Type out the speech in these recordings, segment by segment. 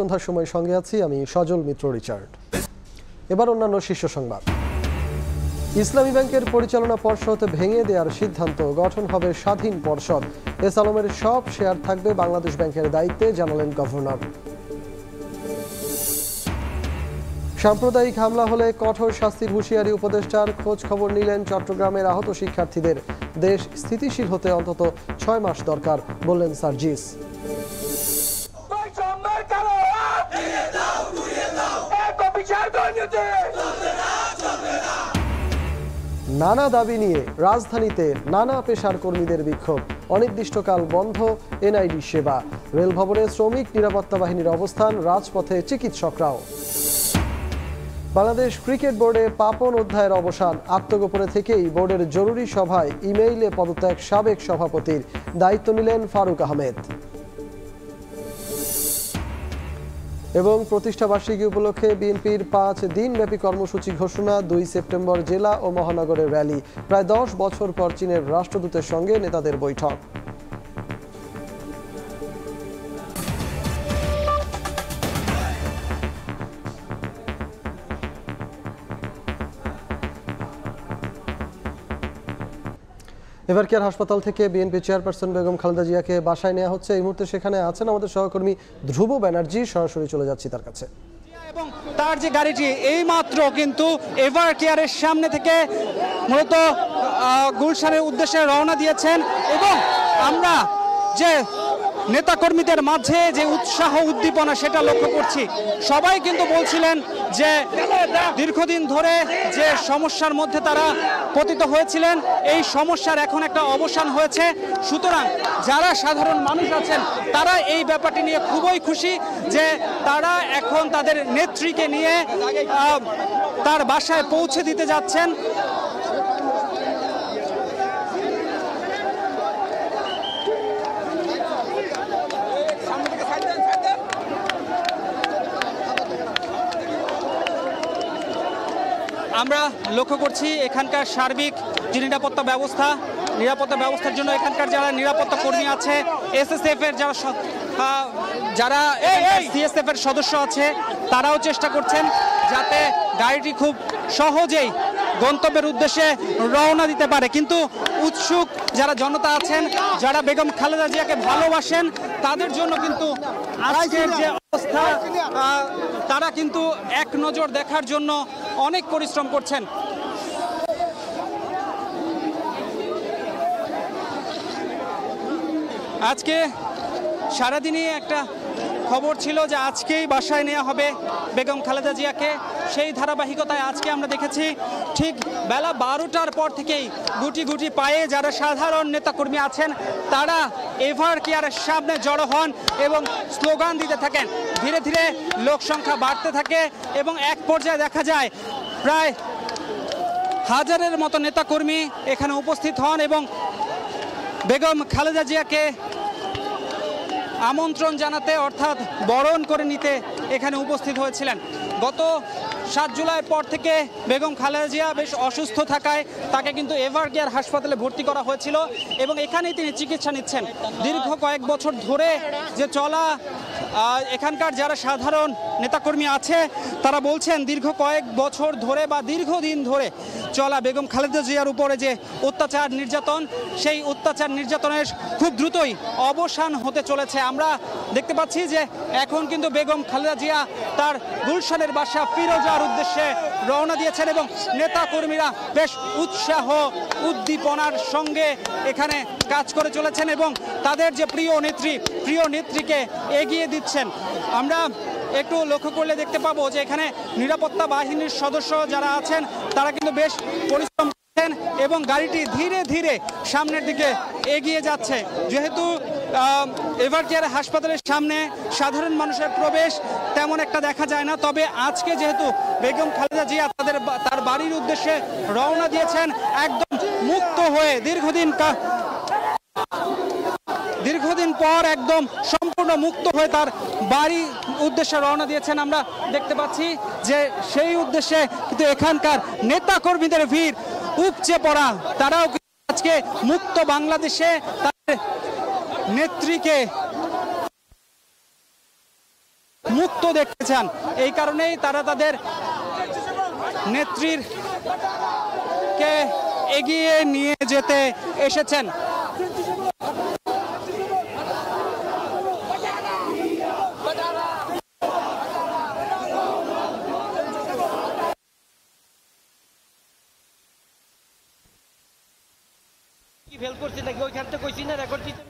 সন্ধ্যার সময় সঙ্গে আছি আমি সজল মিত্র, রিচার্ড। এবার অন্যান্য শীর্ষ সংবাদ। ইসলামী ব্যাংকের পরিচালনা পর্ষদ ভেঙে দেওয়ার সিদ্ধান্ত, গঠন হবে স্বাধীন পর্ষদ। এস আলমের সব শেয়ার থাকবে বাংলাদেশ ব্যাংকের দায়িত্বে, জানালেন গভর্নর। সাম্প্রদায়িক হামলা হলে কঠোর শাস্তির হুঁশিয়ারি উপদেষ্টার খোঁজ খবর নিলেন চট্টগ্রামের আহত শিক্ষার্থীদের। দেশ স্থিতিশীল হতে অন্তত ছয় মাস দরকার, বললেন সার্জিস বৈষম্যের কালো হাত এক বিচার দুর্নীতি নানা দাবি নিয়ে রাজধানীতে নানা পেশার কর্মীদের বিক্ষোভ। অনির্দিষ্টকাল বন্ধ, এনআইডি সেবা। রেল ভবনে শ্রমিক নিরাপত্তা বাহিনীর অবস্থান, রাজপথে চিকিৎসকরাও। বাংলাদেশ ক্রিকেট বোর্ডে পাপন অধ্যায়ের অবসান। আত্মগোপনে থেকেই বোর্ডের জরুরি সভায় ইমেইলে পদত্যাগ সাবেক সভাপতির। দায়িত্ব নিলেন ফারুক আহমেদ। এবং প্রতিষ্ঠাবার্ষিকী উপলক্ষে বিএনপির পাঁচ দিনব্যাপী কর্মসূচি ঘোষণা দুই সেপ্টেম্বর জেলা ও মহানগরের র্যালি। প্রায় দশ বছর পর চীনের রাষ্ট্রদূতের সঙ্গে নেতাদের বৈঠক। এবার কেয়ার হাসপাতাল থেকে বিএনপি চেয়ারপারসন বেগম খালেদা জিয়াকে বাসায় নেওয়া হচ্ছে? এই মুহূর্তে সেখানে আছেন আমাদের সহকর্মী ধ্রুব ব্যানার্জি। সরাসরি চলে যাচ্ছি তার কাছে। এবং তার যে গাড়িটি, এই মাত্র কিন্তু এভার কেয়ারের সামনে থেকে মূলত গুলশানের উদ্দেশ্যে রওনা দিয়েছেন। এবং আমরা যে নেতাকর্মীদের মাঝে যে উৎসাহ উদ্দীপনা, সেটা লক্ষ্য করছি। সবাই কিন্তু বলছিলেন যে দীর্ঘদিন ধরে যে সমস্যার মধ্যে তারা পতিত হয়েছিলেন, এই সমস্যার এখন একটা অবসান হয়েছে। সুতরাং যারা সাধারণ মানুষ আছেন, তারা এই ব্যাপারটি নিয়ে খুবই খুশি যে তারা এখন তাদের নেত্রীকে নিয়ে তার বাসায় পৌঁছে দিতে যাচ্ছেন। আমরা লক্ষ্য করছি এখানকার সার্বিক যে নিরাপত্তা ব্যবস্থা নিরাপত্তা ব্যবস্থার জন্য এখানকার যারা নিরাপত্তা কর্মী আছে এসএসএফ এর যারা যারা সিএসএফ এর সদস্য আছে তারাও চেষ্টা করছেন যাতে গাড়িটি খুব সহজেই গন্তব্যের উদ্দেশ্যে রওনা দিতে পারে। কিন্তু উৎসুক যারা জনতা আছেন যারা বেগম খালেদা জিয়াকে ভালোবাসেন তাদের জন্য কিন্তু আজকের যে অবস্থা তারা কিন্তু এক নজর দেখার জন্য অনেক পরিশ্রম করছেন। আজকে সারাদিনই একটা খবর ছিল যে আজকেই বাসায় নেওয়া হবে বেগম খালেদা জিয়াকে। সেই ধারাবাহিকতায় আজকে আমরা দেখেছি ঠিক বেলা বারোটার পর থেকেই গুটি গুটি পায়ে যারা সাধারণ নেতাকর্মী আছেন, তারা এভার কেয়ারের সামনে জড়ো হন এবং স্লোগান দিতে থাকেন। ধীরে ধীরে লোক সংখ্যা বাড়তে থাকে এবং এক পর্যায়ে দেখা যায় প্রায় হাজারের মতো নেতাকর্মী এখানে উপস্থিত হন এবং বেগম খালেদা জিয়াকে আমন্ত্রণ জানাতে, অর্থাৎ বরণ করে নিতে এখানে উপস্থিত হয়েছিলেন। গত সাত জুলাই পর থেকে বেগম খালেদা জিয়া বেশ অসুস্থ থাকায় তাকে কিন্তু এভার কেয়ার হাসপাতালে ভর্তি করা হয়েছিল এবং এখানেই তিনি চিকিৎসা নিচ্ছেন। দীর্ঘ কয়েক বছর ধরে যে চলা এখানকার যারা সাধারণ নেতাকর্মী আছে, তারা বলছেন দীর্ঘ কয়েক বছর ধরে বা দীর্ঘদিন ধরে চলা বেগম খালেদা জিয়ার উপরে যে অত্যাচার নির্যাতন, সেই অত্যাচার নির্যাতনের খুব দ্রুতই অবসান হতে চলেছে। আমরা দেখতে পাচ্ছি যে এখন কিন্তু বেগম খালেদা জিয়া তার গুলশানের বাসা ফিরে যাওয়ার উদ্দেশ্যে রওনা দিয়েছেন এবং নেতা কর্মীরা বেশ উৎসাহ উদ্দীপনার সঙ্গে এখানে কাজ করে চলেছেন এবং তাদের যে প্রিয় নেত্রী প্রিয় নেত্রীকে এগিয়ে দিচ্ছেন। আমরা একটু লক্ষ্য করলে দেখতে পাবো যে এখানে নিরাপত্তা বাহিনীর সদস্য যারা আছেন তারা কিন্তু বেশ পরিশ্রম করছেন এবং গাড়িটি ধীরে ধীরে সামনের দিকে এগিয়ে যাচ্ছে। যেহেতু আহ, এভার কেয়ার হাসপাতালের সামনে সাধারণ মানুষের প্রবেশ তেমন একটা দেখা যায় না। তবে আজকে যেহেতু বেগম খালেদা জিয়া তাদের তার বাড়ির উদ্দেশ্যে রওনা দিয়েছেন, একদম মুক্ত হয়ে দীর্ঘদিন দীর্ঘদিন পর একদম সম্পূর্ণ মুক্ত হয়ে তার বাড়ি উদ্দেশ্যে রওনা দিয়েছেন। আমরা দেখতে পাচ্ছি যে সেই উদ্দেশ্যে কিন্তু এখানকার নেতা কর্মীদের ভিড় উপচে পড়া। তারাও আজকে মুক্ত বাংলাদেশে তাদের নেত্রীকে মুক্ত দেখতে চান। এই কারণেই তারা তাদের নেত্রীর কে এগিয়ে নিয়ে যেতে এসেছেন। ফেল করছি নাকি? ওইখান থেকে কইছি না রেকর্ড দিতে।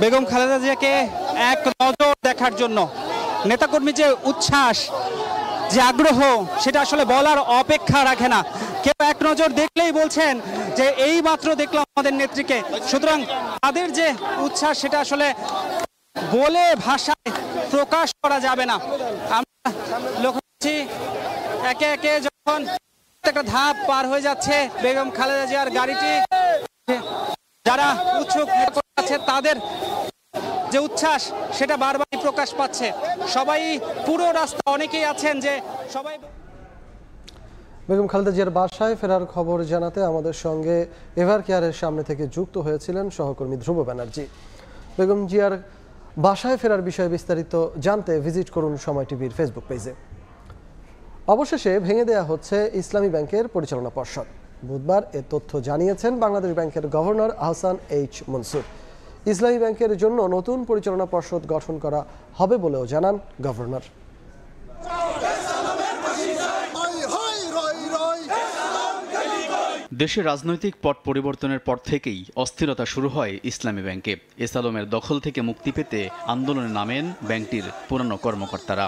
বেগম খালেদা জিয়াকে এক নজর দেখার জন্য। নেতাকর্মী যে উচ্ছ্বাস, যে আগ্রহ, সেটা আসলে বলার অপেক্ষা রাখে না। কেউ এক নজর দেখলেই বলছেন যে, এই মাত্র দেখলাম আমাদের নেত্রীকে। সুতরাং তাদের যে উচ্ছ্বাস, সেটা আসলে বলে ভাষায় প্রকাশ করা যাবে না। আমরা লক্ষ্য করছি, একে একে যখন একটা ধাপ পার হয়ে যাচ্ছে বেগম খালেদা জিয়ার গাড়িটি, যারা উৎসুক আছে, তাদের যে উচ্ছ্বাস, সেটা বারবারই প্রকাশ পাচ্ছে। সবাই পুরো রাস্তা, অনেকেই আছেন যে সবাই বেগম খালেদা জিয়ার বাসায় ফেরার খবর জানাতে আমাদের সঙ্গে এভার কেয়ারের সামনে থেকে যুক্ত হয়েছিলেন সহকর্মী ধ্রুব ব্যানার্জি। বেগম জিয়ার বাসায় ফেরার বিষয়ে বিস্তারিত জানতে ভিজিট করুন সময় টিভির ফেসবুক পেজে। অবশেষে ভেঙে দেয়া হচ্ছে ইসলামী ব্যাংকের পরিচালনা পর্ষদ। বুধবার এ তথ্য জানিয়েছেন বাংলাদেশ ব্যাংকের গভর্নর আহসান এইচ মনসুর। ইসলামী ব্যাংকের জন্য নতুন পরিচালনা পর্ষদ গঠন করা হবে বলেও জানান গভর্নর। দেশে রাজনৈতিক পট পরিবর্তনের পর থেকেই অস্থিরতা শুরু হয় ইসলামী ব্যাংকে। এস আলমের দখল থেকে মুক্তি পেতে আন্দোলনে নামেন ব্যাংকটির পুরনো কর্মকর্তারা।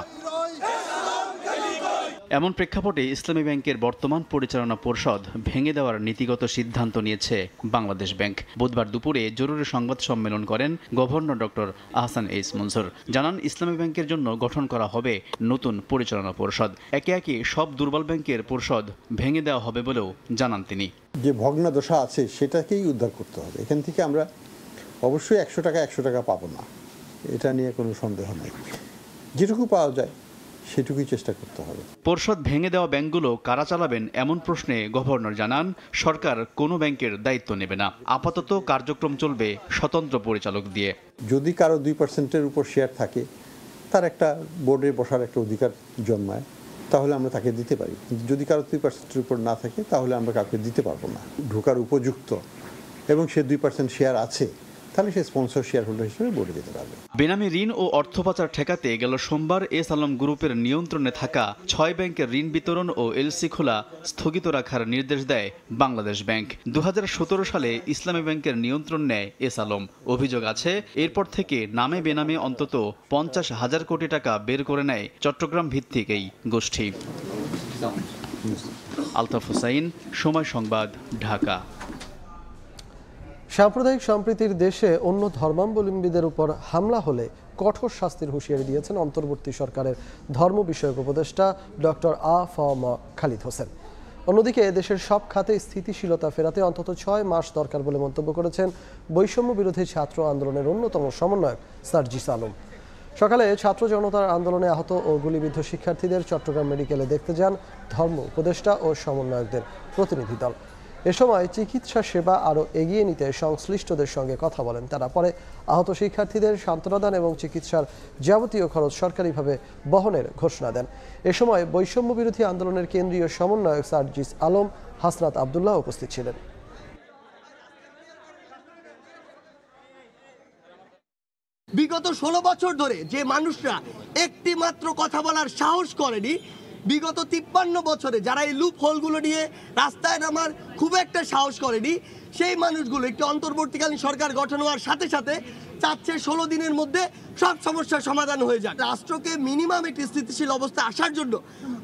এমন প্রেক্ষাপটে ইসলামী ব্যাংকের বর্তমান পরিচালনা পরিষদ ভেঙে দেওয়ার নীতিগত সিদ্ধান্ত নিয়েছে বাংলাদেশ ব্যাংক। বুধবার দুপুরে জরুরি সংবাদ সম্মেলন করেন governor doctor Ahsan H Mansur. জানান, ইসলামী ব্যাংকের জন্য গঠন করা হবে নতুন পরিচালনা পরিষদ। একে একে সব দুর্বল ব্যাংকের পরিষদ ভেঙে দেওয়া হবে বলেও জানান তিনি। যে ভগ্নাদশা আছে, সেটাকেই উদ্ধার করতে হবে। এখান থেকে আমরা অবশ্যই একশো টাকা একশো টাকা পাবো না। এটা নিয়ে কোনো সন্দেহ নেই। যেটুকু পাওয়া যায় সেটুকুই চেষ্টা করতে হবে। পরিষদ ভেঙে দেওয়া ব্যাংকগুলো কারা চালাবেন এমন প্রশ্নে গভর্নর জানান সরকার কোনো ব্যাংকের দায়িত্ব নেবে না। আপাতত কার্যক্রম চলবে স্বতন্ত্র পরিচালক দিয়ে। যদি কারও দুই পার্সেন্টের উপর শেয়ার থাকে তার একটা বোর্ডে বসার একটা অধিকার জন্মায় তাহলে আমরা তাকে দিতে পারি। যদি কারও দুই পার্সেন্টের উপর না থাকে তাহলে আমরা কাউকে দিতে পারব না। ঢোকার উপযুক্ত এবং সে দুই পার্সেন্ট শেয়ার আছে তাহলে সে স্পন্সর শেয়ার হোল্ডার হিসেবে বোর্ডে যেতে পারবে। বেনামি ঋণ ও অর্থ পাচার ঠেকাতে গেল সোমবার এস আলম গ্রুপের নিয়ন্ত্রণে থাকা ছয় ব্যাংকের ঋণ বিতরণ ও এলসি খোলা স্থগিত রাখার নির্দেশ দেয় বাংলাদেশ ব্যাংক। দুহাজার সতেরো সালে ইসলামী ব্যাংকের নিয়ন্ত্রণ নেয় এস আলম অভিযোগ আছে, এরপর থেকে নামে বেনামে অন্তত পঞ্চাশ হাজার কোটি টাকা বের করে নেয় চট্টগ্রাম ভিত্তিক এই গোষ্ঠী। আলতাফ হুসাইন, সময় সংবাদ, ঢাকা। সাম্প্রদায়িক সম্প্রীতির দেশে অন্য ধর্মাবলম্বীদের উপর হামলা হলে কঠোর শাস্তির হুঁশিয়ারি দিয়েছেন অন্তর্বর্তী সরকারের ধর্ম বিষয়ক উপদেষ্টা ডক্টর আ ফ ম খালিদ হোসেন। অন্যদিকে দেশের সব খাতে স্থিতিশীলতা ফেরাতে অন্তত ছয় মাস দরকার বলে মন্তব্য করেছেন বৈষম্য বিরোধী ছাত্র আন্দোলনের অন্যতম সমন্বয়ক সার্জিস আলম। সকালে ছাত্র জনতার আন্দোলনে আহত ও গুলিবিদ্ধ শিক্ষার্থীদের চট্টগ্রাম মেডিকেলে দেখতে যান ধর্ম উপদেষ্টা ও সমন্বয়কদের প্রতিনিধি দল। এ সময় চিকিৎসা সেবা আরও এগিয়ে নিতে সংশ্লিষ্টদের সঙ্গে কথা বলেন তারা। পরে আহত শিক্ষার্থীদের সান্ত্বনা দেন এবং চিকিৎসার যাবতীয় খরচ সরকারিভাবে বহনের ঘোষণা দেন। এ সময় বৈষম্য বিরোধী আন্দোলনের কেন্দ্রীয় সমন্বয়ক সার্জিস আলম, হাসনাত আবদুল্লাহ উপস্থিত ছিলেন। বিগত ষোলো বছর ধরে যে মানুষরা একটি মাত্র কথা বলার সাহস করেনি বিগত তিপ্পান্ন বছরে যারা এই লুপ হোলগুলো নিয়ে রাস্তায় নামার খুব একটা সাহস করেনি, সেই মানুষগুলো একটি অন্তর্বর্তীকালীন সরকার গঠন হওয়ার সাথে সাথে চাচ্ছে ষোলো দিনের মধ্যে সব সমস্যার সমাধান হয়ে যাক। রাষ্ট্রকে মিনিমাম একটি স্থিতিশীল অবস্থা আসার জন্য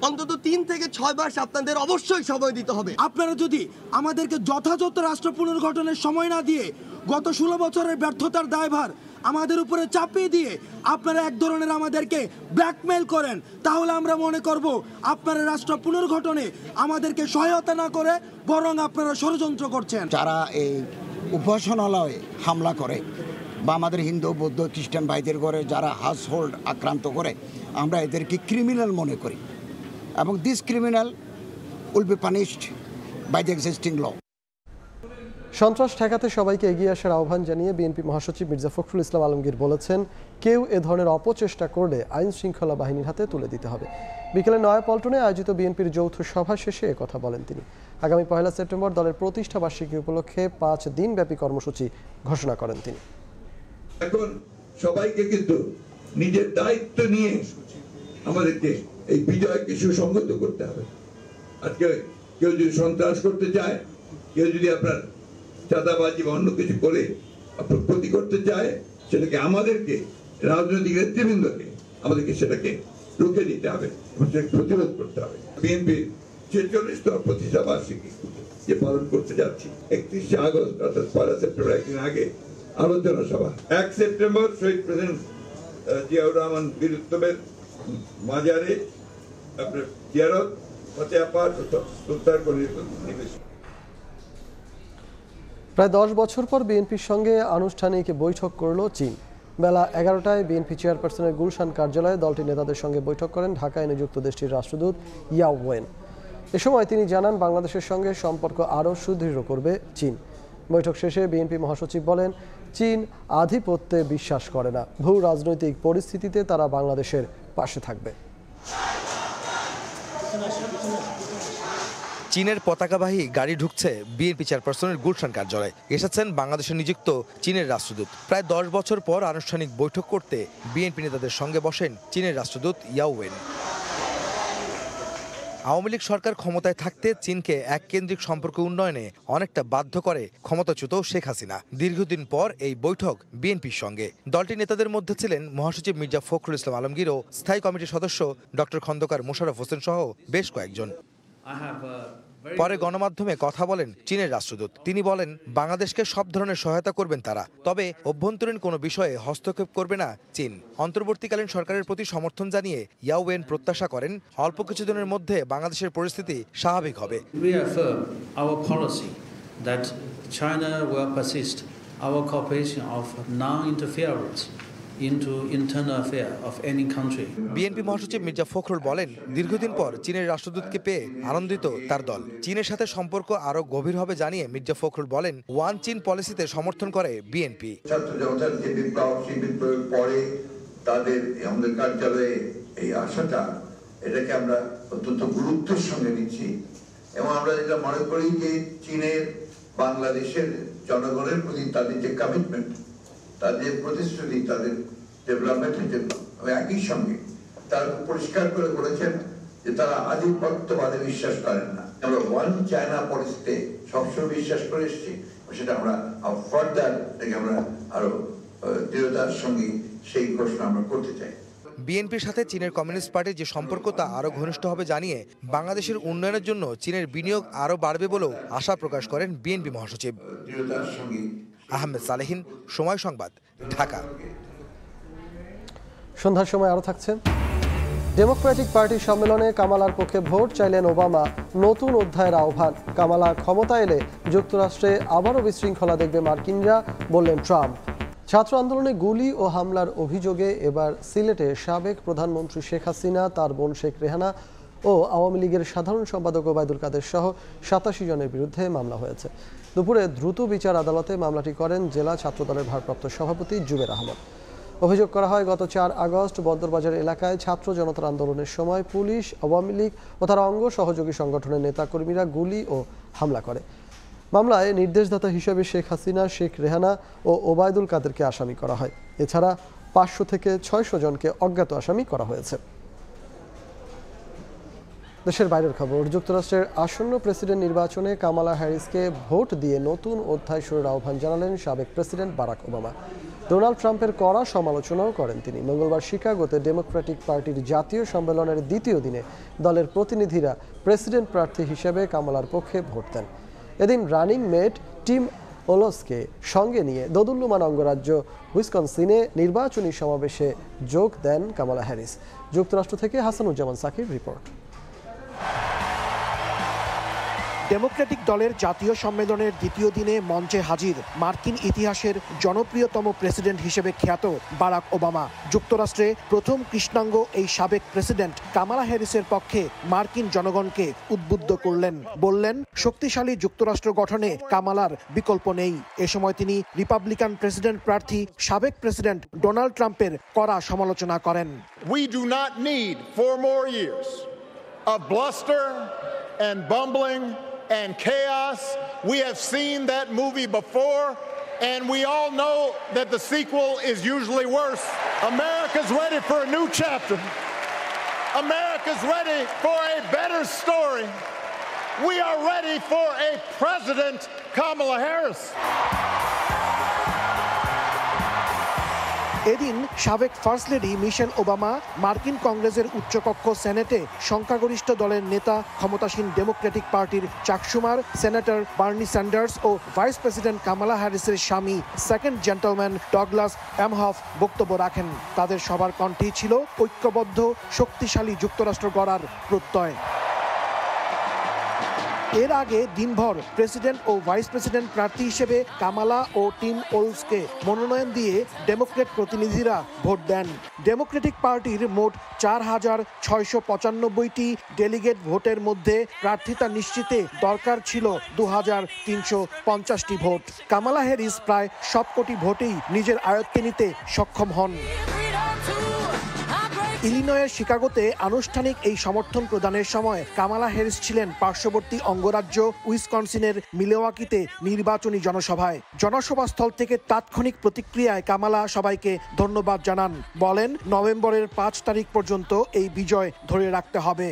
অন্তত তিন থেকে ছয় মাস আপনাদের অবশ্যই সময় দিতে হবে। আপনারা যদি আমাদেরকে যথাযথ রাষ্ট্র পুনর্গঠনের সময় না দিয়ে গত ষোলো বছরের ব্যর্থতার দায়ভার আমাদের উপরে চাপিয়ে দিয়ে আপনারা এক ধরনের আমাদেরকে ব্ল্যাকমেল করেন, তাহলে আমরা মনে করব আপনারা রাষ্ট্র পুনর্গঠনে আমাদেরকে সহায়তা না করে বরং আপনারা ষড়যন্ত্র করছেন। যারা এই উপাসনালয়ে হামলা করে বা আমাদের হিন্দু, বৌদ্ধ, খ্রিস্টান ভাইদের ঘরে যারা হাউস হোল্ড আক্রান্ত করে, আমরা এদেরকে ক্রিমিনাল মনে করি এবং this criminal will be punished by the existing law সন্ত্রাস ঠেকাতে সবাইকে এগিয়ে আসার আহ্বান জানিয়ে বিএনপি মহাসচিব মির্জা ফখরুল ইসলাম আলমগীর বলেছেন, কেউ এ ধরনের অপচেষ্টা করলে আইন শৃঙ্খলা বাহিনীর হাতে তুলে দিতে হবে। বিকেলে নয়াপল্টনে আয়োজিত বিএনপির যৌথ সভা শেষে কথা বলেন তিনি। আগামী পয়লা সেপ্টেম্বর দলের প্রতিষ্ঠা বার্ষিকী উপলক্ষে পাঁচ দিনব্যাপী কর্মসূচি ঘোষণা করেন তিনি। এখন সবাইকে কিন্তু নিজের দায়িত্ব নিয়ে আমাদেরকে এই বিজয়কে সুসংগত করতে হবে। আজকে কেউ যদি সন্ত্রাস করতে চায়, কেউ যদি আপনার চাঁদাবাজি বা অন্য কিছু করে ক্ষতি করতে চায়, সেটাকে আমাদেরকে, রাজনৈতিক নেতৃবৃন্দকে, আমাদেরকে সেটাকে রুখে দিতে হবে এবং সেটাকে প্রতিরোধ করতে হবে। বিএনপি ছেচল্লিশতম প্রতিষ্ঠা বার্ষিকী যে পালন করতে যাচ্ছি, একত্রিশে আগস্ট, অর্থাৎ পয়লা সেপ্টেম্বর, একদিন আগে আলোচনা সভা। এক সেপ্টেম্বর শহীদ প্রেসিডেন্ট জিয়াউর রহমান বীর উত্তমের মাজারে আপনার জিয়ারত পাঠ ও সুলতান নিবেশ প্রায় দশ বছর পর বিএনপির সঙ্গে আনুষ্ঠানিক বৈঠক করল চীন। বেলা এগারোটায় বিএনপি চেয়ারপারসনের গুলশান কার্যালয়ে দলটির নেতাদের সঙ্গে বৈঠক করেন ঢাকায় নিযুক্ত দেশটির রাষ্ট্রদূত ইয়াও ওয়েন। এ সময় তিনি জানান, বাংলাদেশের সঙ্গে সম্পর্ক আরও সুদৃঢ় করবে চীন। বৈঠক শেষে বিএনপি মহাসচিব বলেন, চীন আধিপত্যে বিশ্বাস করে না। ভূ রাজনৈতিক পরিস্থিতিতে তারা বাংলাদেশের পাশে থাকবে। চীনের পতাকাবাহী গাড়ি ঢুকছে বিএনপি চেয়ারপারসনের গুলশান কার্যালয়ে। এসেছেন বাংলাদেশে নিযুক্ত চীনের রাষ্ট্রদূত। প্রায় দশ বছর পর আনুষ্ঠানিক বৈঠক করতে বিএনপি নেতাদের সঙ্গে বসেন চীনের রাষ্ট্রদূত ইয়াওয়েন আওয়ামী লীগ সরকার ক্ষমতায় থাকতে চীনকে এক কেন্দ্রিক সম্পর্ক উন্নয়নে অনেকটা বাধ্য করে ক্ষমতাচ্যুত শেখ হাসিনা। দীর্ঘদিন পর এই বৈঠক বিএনপির সঙ্গে। দলটির নেতাদের মধ্যে ছিলেন মহাসচিব মির্জা ফখরুল ইসলাম আলমগীর ও স্থায়ী কমিটির সদস্য ডক্টর খন্দকার মোশাররফ হোসেন সহ বেশ কয়েকজন। পরে গণমাধ্যমে কথা বলেন চীনের রাষ্ট্রদূত। তিনি বলেন, বাংলাদেশকে সব ধরনের সহায়তা করবেন তারা, তবে অভ্যন্তরীণ কোনো বিষয়ে হস্তক্ষেপ করবে না চীন। অন্তর্বর্তীকালীন সরকারের প্রতি সমর্থন জানিয়ে ইয়াওয়েন প্রত্যাশা করেন, অল্প কিছুদিনের মধ্যে বাংলাদেশের পরিস্থিতি স্বাভাবিক হবে। China will persist our cooperation of non-interference into internal affair of any country. BNP মহাসচিব মির্জা ফখরুল বলেন দীর্ঘদিন পর চীনের রাষ্ট্রদূতকে পেয়ে আনন্দিত তার দল। চীনের সাথে সম্পর্ক আরও গভীর হবে জানিয়ে মির্জা ফখরুল বলেন ওয়ান চীন পলিসিতে সমর্থন করে বিএনপি ছাত্র জনতার যে বিপ্লব সেই বিপ্লবের পরে তাদের আমাদের কার্যালয়ে এই আশাটা এটাকে আমরা অত্যন্ত গুরুত্বের সঙ্গে নিচ্ছি। এবং আমরা যেটা মনে করি যে চীনের বাংলাদেশের জনগণের প্রতি তাদের যে কমিটমেন্ট তাদের প্রতিশ্রুতি তাদের ডেভেলপমেন্টের জন্য। একই সঙ্গে তারা পরিষ্কার করে বলেছেন যে তারা আধিপত্যবাদে বিশ্বাস করেন না। আমরা ওয়ান চায়না পলিসিতে সবসময় বিশ্বাস করে এসেছি। সেটা আমরা ফার্দার থেকে আমরা আরও দৃঢ়তার সঙ্গে সেই ঘোষণা আমরা করতে চাই। বিএনপির সাথে চীনের কমিউনিস্ট পার্টির যে সম্পর্ক তা আরও ঘনিষ্ঠ হবে জানিয়ে বাংলাদেশের উন্নয়নের জন্য চীনের বিনিয়োগ আরও বাড়বে বলেও আশা প্রকাশ করেন বিএনপি মহাসচিব। দৃঢ়তার সঙ্গে আহমেদ সালেহিন, সময় সংবাদ, ঢাকা। সন্ধ্যার সময় আরও থাকছে। ডেমোক্রেটিক পার্টির সম্মেলনে কামালার পক্ষে ভোট চাইলেন ওবামা। নতুন অধ্যায়ের আহ্বান, কামালা ক্ষমতা এলে যুক্তরাষ্ট্রে আবারও বিশৃঙ্খলা দেখবে মার্কিনরা, বললেন ট্রাম্প। ছাত্র আন্দোলনে গুলি ও হামলার অভিযোগে এবার সিলেটে সাবেক প্রধানমন্ত্রী শেখ হাসিনা, তার বোন শেখ রেহানা ও আওয়ামী লীগের সাধারণ সম্পাদক ওবায়দুল কাদের সহ সাতাশি জনের বিরুদ্ধে মামলা হয়েছে। দুপুরে দ্রুত বিচার আদালতে মামলাটি করেন জেলা ছাত্রদলের ভারপ্রাপ্ত সভাপতি জুবের আহমদ। অভিযোগ করা হয়, গত চার আগস্ট বন্দরবাজার এলাকায় ছাত্র জনতার আন্দোলনের সময় পুলিশ, আওয়ামী লীগ ও তার অঙ্গ সহযোগী সংগঠনের নেতাকর্মীরা গুলি ও হামলা করে। মামলায় নির্দেশদাতা হিসেবে শেখ হাসিনা, শেখ রেহানা ও ওবায়দুল কাদেরকে আসামি করা হয়। এছাড়া পাঁচশো থেকে ছয়শো জনকে অজ্ঞাত আসামি করা হয়েছে। দেশের বাইরের খবর, যুক্তরাষ্ট্রের আসন্ন প্রেসিডেন্ট নির্বাচনে কামালা হ্যারিসকে ভোট দিয়ে নতুন অধ্যায় শুরুর আহ্বান জানালেন সাবেক প্রেসিডেন্ট বারাক ওবামা। ডোনাল্ড ট্রাম্পের কড়া সমালোচনাও করেন তিনি। মঙ্গলবার শিকাগোতে ডেমোক্রেটিক পার্টির জাতীয় সম্মেলনের দ্বিতীয় দিনে দলের প্রতিনিধিরা প্রেসিডেন্ট প্রার্থী হিসেবে কামালার পক্ষে ভোট দেন। এদিন রানিং মেট টিম ওলসকে সঙ্গে নিয়ে দোদুল্যমান অঙ্গরাজ্য হুইসকনসিনে নির্বাচনী সমাবেশে যোগ দেন কামালা হ্যারিস। যুক্তরাষ্ট্র থেকে হাসানুজ্জামান সাকির রিপোর্ট। ডেমোক্রেটিক দলের জাতীয় সম্মেলনের দ্বিতীয় দিনে মঞ্চে হাজির মার্কিন ইতিহাসের জনপ্রিয়তম প্রেসিডেন্ট হিসেবে খ্যাত বারাক ওবামা। যুক্তরাষ্ট্রে প্রথম কৃষ্ণাঙ্গ এই সাবেক প্রেসিডেন্ট কামালা হ্যারিসের পক্ষে মার্কিন জনগণকে উদ্বুদ্ধ করলেন। বললেন, শক্তিশালী যুক্তরাষ্ট্র গঠনে কামালার বিকল্প নেই। এ সময় তিনি রিপাবলিকান প্রেসিডেন্ট প্রার্থী, সাবেক প্রেসিডেন্ট ডোনাল্ড ট্রাম্পের কড়া সমালোচনা করেন। We do of bluster and bumbling and chaos. We have seen that movie before, and we all know that the sequel is usually worse. America's ready for a new chapter. America's ready for a better story. We are ready for a President Kamala Harris. এদিন সাবেক first lady Michelle Obama মার্কিন কংগ্রেসের উচ্চকক্ষ সেনেটে সংখ্যাগরিষ্ঠ দলের নেতা, ক্ষমতাসীন Democratic পার্টির Chuck Schumer senator Bernie Sanders ও ভাইস প্রেসিডেন্ট কামালা হ্যারিসের স্বামী সেকেন্ড জেন্টলম্যান ডগলাস অ্যামহফ বক্তব্য রাখেন। তাদের সবার কণ্ঠেই ছিল ঐক্যবদ্ধ, শক্তিশালী যুক্তরাষ্ট্র গড়ার প্রত্যয়। এর আগে দিনভর প্রেসিডেন্ট ও ভাইস প্রেসিডেন্ট প্রার্থী হিসেবে কামালা ও টিম ওলসকে মনোনয়ন দিয়ে ডেমোক্রেট প্রতিনিধিরা ভোট দেন। ডেমোক্রেটিক পার্টির মোট চার হাজার ছয়শো পঁচানব্বইটি ডেলিগেট ভোটের মধ্যে প্রার্থিতা নিশ্চিতে দরকার ছিল দু হাজার তিনশো পঞ্চাশটি ভোট। কামালা হ্যারিস প্রায় সবকটি ভোটেই নিজের আয়ত্তে নিতে সক্ষম হন। ইলিনয়ের শিকাগোতে আনুষ্ঠানিক এই সমর্থন প্রদানের সময় কামালা হ্যারিস ছিলেন পার্শ্ববর্তী অঙ্গরাজ্য উইসকনসিনের মিলেওয়াকিতে নির্বাচনী জনসভায়। জনসভাস্থল থেকে তাৎক্ষণিক প্রতিক্রিয়ায় কামালা সবাইকে ধন্যবাদ জানান। বলেন, নভেম্বরের পাঁচ তারিখ পর্যন্ত এই বিজয় ধরে রাখতে হবে।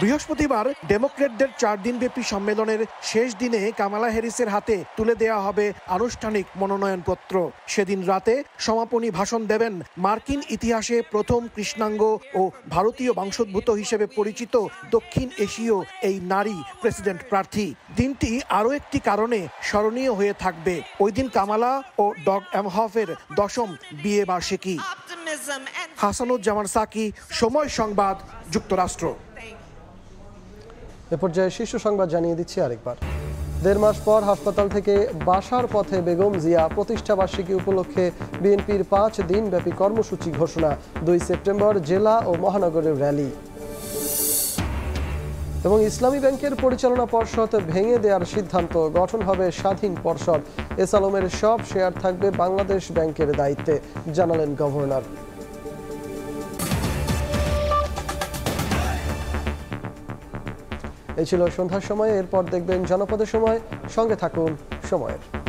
বৃহস্পতিবার ডেমোক্রেটদের চার দিনব্যাপী সম্মেলনের শেষ দিনে কামালা হ্যারিসের হাতে তুলে দেয়া হবে আনুষ্ঠানিক মনোনয়নপত্র। সেদিন রাতে সমাপনী ভাষণ দেবেন মার্কিন ইতিহাসে প্রথম কৃষ্ণাঙ্গ ও ভারতীয় বংশোদ্ভূত হিসেবে পরিচিত দক্ষিণ এশীয় এই নারী প্রেসিডেন্ট প্রার্থী। দিনটি আরও একটি কারণে স্মরণীয় হয়ে থাকবে। ওই দিন কামালা ও ডগ এমহফের দশম বিয়ে বার্ষিকী হাসানুজ্জামান সাকি সময় সংবাদ যুক্তরাষ্ট্র। এ পর্যায়ে শীর্ষ সংবাদ জানিয়ে দিচ্ছি আরেকবার। দেড় মাস পর হাসপাতাল থেকে বাসার পথে বেগম জিয়া প্রতিষ্ঠা বার্ষিকী উপলক্ষে বিএনপির পাঁচ দিনব্যাপী কর্মসূচি ঘোষণা, দুই সেপ্টেম্বর জেলা ও মহানগরের র্যালি। এবং ইসলামী ব্যাংকের পরিচালনা পর্ষদ ভেঙে দেওয়ার সিদ্ধান্ত গঠন হবে স্বাধীন পর্ষদ। এস আলমের সব শেয়ার থাকবে বাংলাদেশ ব্যাংকের দায়িত্বে, জানালেন গভর্নর। এই ছিল সন্ধ্যার সময়। এরপর দেখবেন জনপদের সময়। সঙ্গে থাকুন সময়ের।